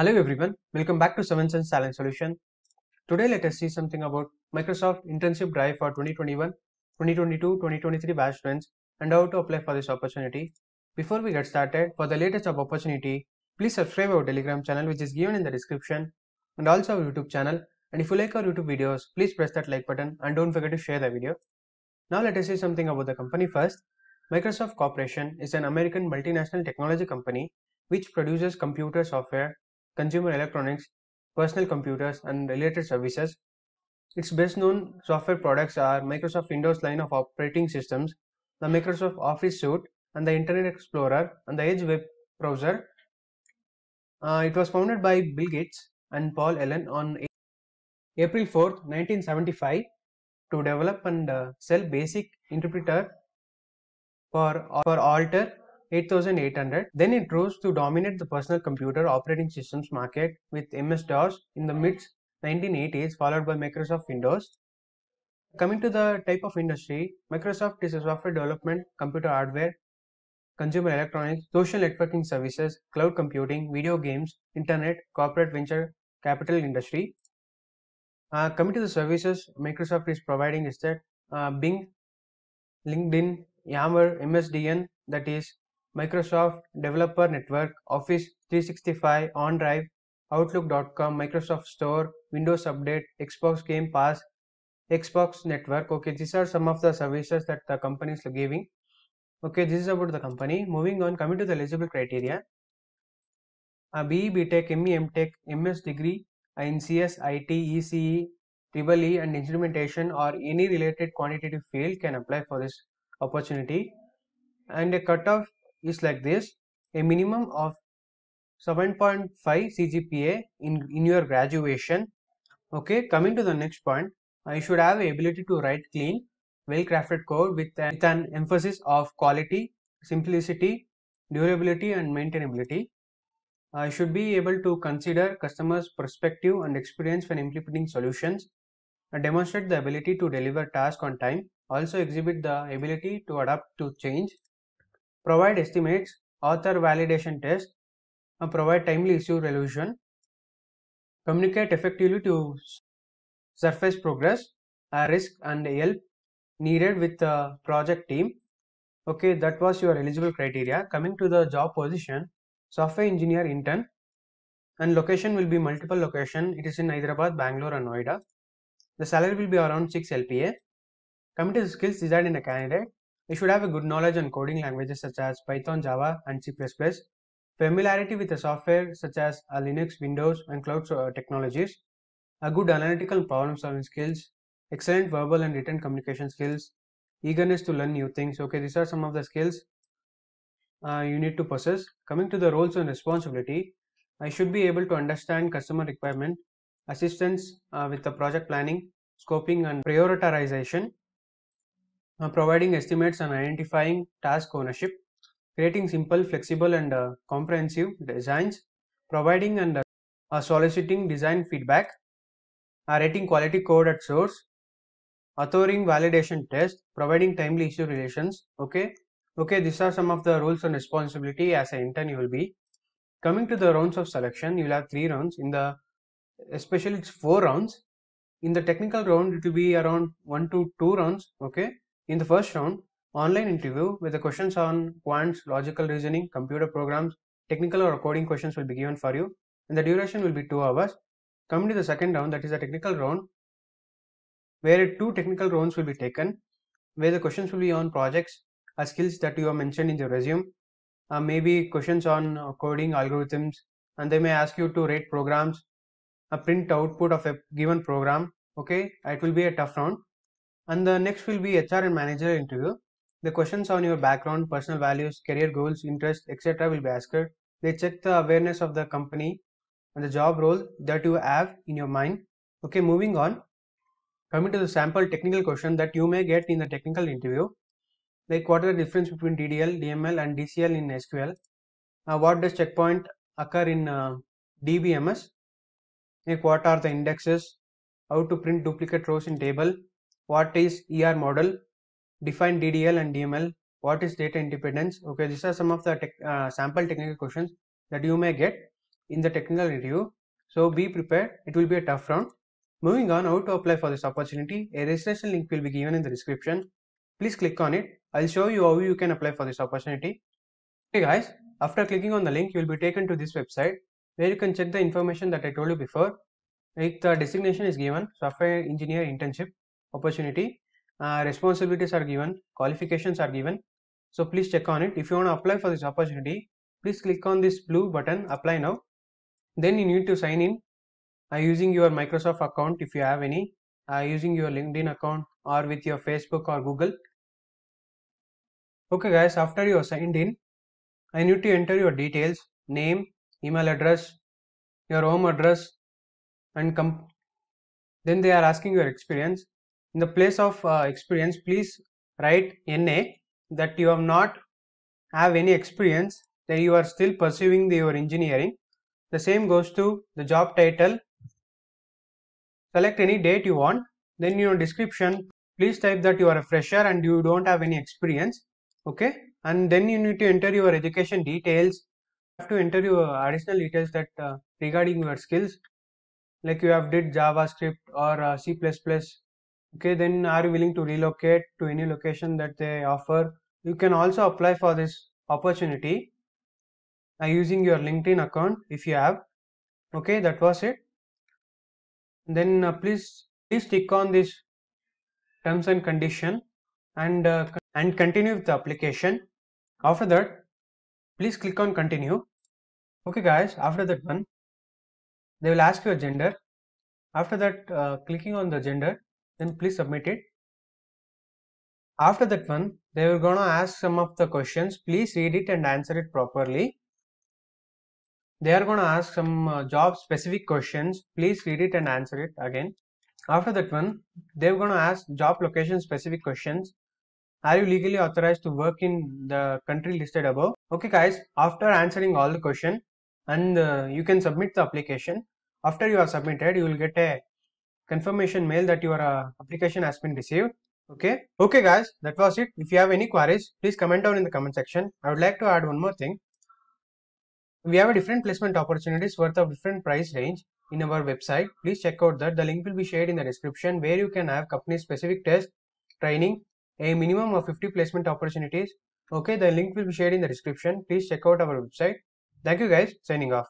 Hello everyone, welcome back to 7 Sense Talent Solution. Today let us see something about Microsoft Internship Drive for 2021, 2022, 2023 batch students and how to apply for this opportunity. Before we get started, for the latest job opportunity, please subscribe our Telegram channel which is given in the description and also our YouTube channel. And if you like our YouTube videos, please press that like button and don't forget to share the video. Now let us see something about the company first. Microsoft Corporation is an American multinational technology company which produces computer software, consumer electronics, personal computers and related services. Its best known software products are Microsoft Windows line of operating systems, the Microsoft Office suite and the Internet Explorer and the Edge web browser. Uh, it was founded by Bill Gates and Paul Allen on April 4, 1975 to develop and uh, sell basic interpreter for, for Altair 8800. Then it rose to dominate the personal computer operating systems market with MS-DOS in the mid 1980s followed by Microsoft Windows. Coming to the type of industry, Microsoft is a software development, computer hardware, consumer electronics, social networking services, cloud computing, video games, internet, corporate venture capital industry. Uh, coming to the services Microsoft is providing is that uh, Bing, LinkedIn, Yammer, MSDN that is Microsoft Developer Network, Office 365, OneDrive, Outlook.com, Microsoft Store, Windows Update, Xbox Game Pass, Xbox Network. Okay, these are some of the services that the company is giving. Okay, this is about the company. Moving on, coming to the eligible criteria. Uh, BE, BTech, ME, MTech, MS degree in CS, IT, ECE, Triple E and instrumentation or any related quantitative field can apply for this opportunity. And a cutoff is like this a minimum of 7.5 CGPA in, in your graduation. Okay, coming to the next point, I should have ability to write clean, well crafted code with an, with an emphasis of quality, simplicity, durability, and maintainability. I should be able to consider customers' perspective and experience when implementing solutions, and demonstrate the ability to deliver tasks on time, also exhibit the ability to adapt to change, provide estimates, author validation test, and provide timely issue resolution, communicate effectively to surface progress, uh, risk and help needed with the project team. Okay, that was your eligible criteria. Coming to the job position, software engineer intern and location will be multiple location. It is in Hyderabad, Bangalore and Noida. The salary will be around 6 LPA. Coming to the skills desired in a candidate, you should have a good knowledge on coding languages such as Python, Java, and C++, familiarity with the software such as Linux, Windows, and cloud technologies, a good analytical problem solving skills, excellent verbal and written communication skills, eagerness to learn new things. Okay, these are some of the skills uh, you need to possess. Coming to the roles and responsibility, I should be able to understand customer requirement, assistance uh, with the project planning, scoping and prioritization, uh, providing estimates and identifying task ownership, creating simple, flexible and uh, comprehensive designs, providing and uh, soliciting design feedback, writing quality code at source, authoring validation test, providing timely issue relations. Okay, okay, these are some of the roles and responsibility as an intern you will be. Coming to the rounds of selection, you will have three rounds. In the especially it's four rounds. In the technical round, it will be around one to two rounds. Okay, in the first round, online interview with the questions on quants, logical reasoning, computer programs, technical or coding questions will be given for you, and the duration will be two hours. Coming to the second round, that is a technical round, where two technical rounds will be taken, where the questions will be on projects or skills that you have mentioned in your resume, uh, maybe questions on uh, coding algorithms, and they may ask you to rate programs, a print output of a given program. Okay, it will be a tough round. And the next will be HR and manager interview. The questions on your background, personal values, career goals, interests, etc. will be asked. They check the awareness of the company and the job role that you have in your mind. Okay, moving on. Coming to the sample technical question that you may get in the technical interview, like what are the difference between DDL, DML and DCL in SQL? Uh, what does checkpoint occur in uh, DBMS? Like what are the indexes? How to print duplicate rows in table? What is ER model? Define DDL and DML. What is data independence? Okay, these are some of the tech, uh, sample technical questions that you may get. in the technical interview. So be prepared. It will be a tough round. Moving on, how to apply for this opportunity. A registration link will be given in the description. Please click on it. I'll show you how you can apply for this opportunity. Okay guys, after clicking on the link, you will be taken to this website where you can check the information that I told you before. Like the designation is given, software engineer internship opportunity. Uh, responsibilities are given, qualifications are given. So please check on it. If you want to apply for this opportunity, please click on this blue button apply now. Then you need to sign in uh, using your Microsoft account if you have any, uh, using your LinkedIn account or with your Facebook or Google. Okay guys, after you are signed in, I need to enter your details, name, email address, your home address and then they are asking your experience. In the place of uh, experience, please write NA that you have not have any experience that you are still pursuing the, your engineering. The same goes to the job title. Select any date you want. Then your description, please type that you are a fresher and you don't have any experience. Okay. And then you need to enter your education details. You have to enter your additional details that uh, regarding your skills like you have did javascript or uh, c++ okay then are you willing to relocate to any location that they offer? You can also apply for this opportunity using your linkedin account if you have. Okay that was it. Then uh, please please click on this terms and condition and uh, and continue with the application. After that please click on continue. Okay guys after that one they will ask your gender. After that uh, clicking on the gender then please submit it. After that one they are gonna ask some of the questions. Please read it and answer it properly. They are gonna ask some uh, job specific questions. Please read it and answer it again. After that one they're gonna ask job location specific questions. Are you legally authorized to work in the country listed above? Okay guys after answering all the question and uh, you can submit the application. After you have submitted you will get a confirmation mail that your uh, application has been received. Okay? Okay guys that was it. If you have any queries please comment down in the comment section. I would like to add one more thing. We have a different placement opportunities worth of different price range in our website. Please check out that. The link will be shared in the description where you can have company specific test training a minimum of 50 placement opportunities. Okay the link will be shared in the description. Please check out our website. Thank you guys. Signing off